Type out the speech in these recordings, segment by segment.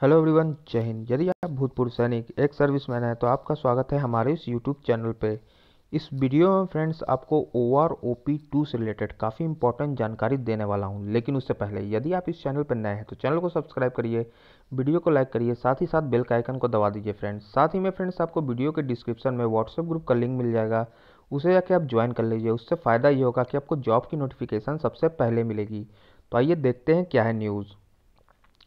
Hello everyone, जय हिंद। यदि आप भूतपूर्व सैनिक, एक सर्विसमैन हैं तो आपका स्वागत है हमारे इस यूट्यूब चैनल पे। इस वीडियो में फ्रेंड्स, आपको O R O P two से रिलेटेड काफ़ी इंपॉर्टेंट जानकारी देने वाला हूँ। लेकिन उससे पहले, यदि आप इस चैनल पर नए हैं तो चैनल को सब्सक्राइब करिए, वीडियो को लाइक करिए, साथ ही साथ बेल का आइकन को दबा दीजिए फ्रेंड्स। साथ ही में फ्रेंड्स, आपको वीडियो के डिस्क्रिप्शन में व्हाट्सएप ग्रुप का लिंक मिल जाएगा। उसे जाके आप ज्वाइन कर लीजिए। उससे फ़ायदा ये होगा कि आपको जॉब की नोटिफिकेशन सबसे पहले मिलेगी। तो आइए देखते हैं क्या है न्यूज़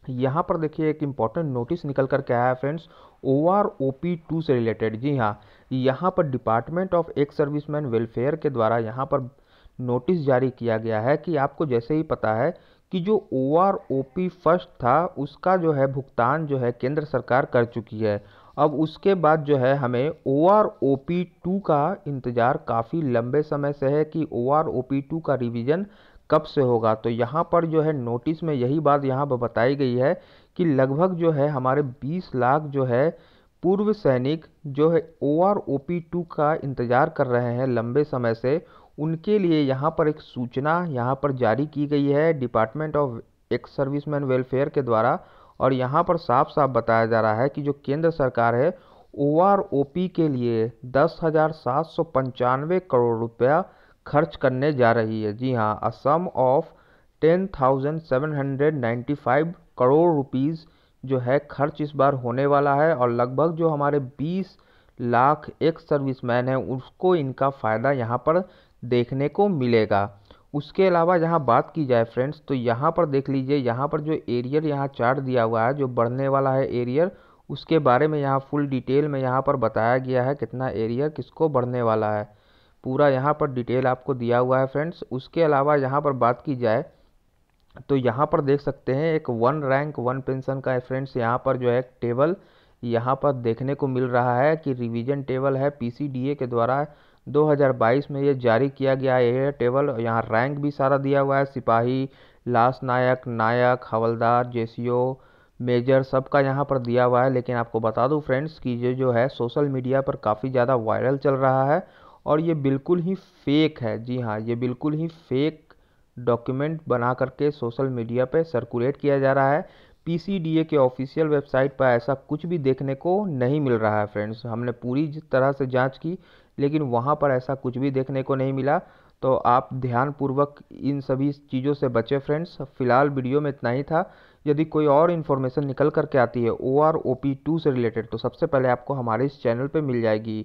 यहाँ पर देखिए एक इंपॉर्टेंट नोटिस निकल कर के आया है friends O R O P two से रिलेटेड जी हाँ यहाँ पर department of ex serviceman welfare के द्वारा यहाँ पर नोटिस जारी किया गया है कि आपको जैसे ही पता है कि जो O R O P first था, उसका जो है भुगतान जो है केंद्र सरकार कर चुकी है। अब उसके बाद जो है हमें O R O P two का इंतज़ार काफ़ी लंबे समय से है कि O R O P two का रिवीजन कब से होगा? तो यहाँ पर जो है नोटिस में यही बात यहाँ पर बताई गई है कि लगभग जो है हमारे 20 लाख जो है पूर्व सैनिक जो है O R O P two का इंतज़ार कर रहे हैं लंबे समय से। उनके लिए यहाँ पर एक सूचना यहाँ पर जारी की गई है department of ex serviceman welfare के द्वारा। और यहाँ पर साफ़ साफ़ बताया जा रहा है कि जो केंद्र सरकार है ओ आर ओ पी के लिए दस हज़ार सात सौ पंचानवे करोड़ रुपया खर्च करने जा रही है। जी हाँ a sum of ten thousand seven hundred ninety five crore rupees जो है खर्च इस बार होने वाला है और लगभग जो हमारे बीस लाख एक्स सर्विसमैन हैं, उसको इनका फ़ायदा यहाँ पर देखने को मिलेगा। उसके अलावा यहाँ बात की जाए फ्रेंड्स तो यहाँ पर देख लीजिए, यहाँ पर जो एरियर यहाँ चार्ट दिया हुआ है, जो बढ़ने वाला है एरियर उसके बारे में यहाँ फुल डिटेल में यहाँ पर बताया गया है कितना एरियर किसको बढ़ने वाला है। पूरा यहाँ पर डिटेल आपको दिया हुआ है फ्रेंड्स। उसके अलावा यहाँ पर बात की जाए तो यहाँ पर देख सकते हैं, एक वन रैंक, वन पेंशन का फ्रेंड्स। यहाँ पर जो है टेबल यहाँ पर देखने को मिल रहा है कि रिवीजन टेबल है पीसीडीए के द्वारा। 2022 में ये जारी किया गया है टेबल। यहाँ रैंक भी सारा दिया हुआ है, सिपाही लास्ट नायक नायक, हवलदार, जेसीओ, मेजर, सबका यहाँ पर दिया हुआ है। लेकिन आपको बता दूँ फ्रेंड्स कि ये जो है सोशल मीडिया पर काफ़ी ज़्यादा वायरल चल रहा है और ये बिल्कुल ही फेक है। जी हाँ ये बिल्कुल ही फेक डॉक्यूमेंट बना करके सोशल मीडिया पे सर्कुलेट किया जा रहा है। पीसीडीए के ऑफिशियल वेबसाइट पर ऐसा कुछ भी देखने को नहीं मिल रहा है फ्रेंड्स हमने पूरी तरह से जाँच की, लेकिन वहाँ पर ऐसा कुछ भी देखने को नहीं मिला। तो आप ध्यानपूर्वक इन सभी चीज़ों से बचे फ्रेंड्स फ़िलहाल वीडियो में इतना ही था। यदि कोई और इन्फॉर्मेशन निकल करके आती है O R O P two से रिलेटेड तो सबसे पहले आपको हमारे इस चैनल पे मिल जाएगी।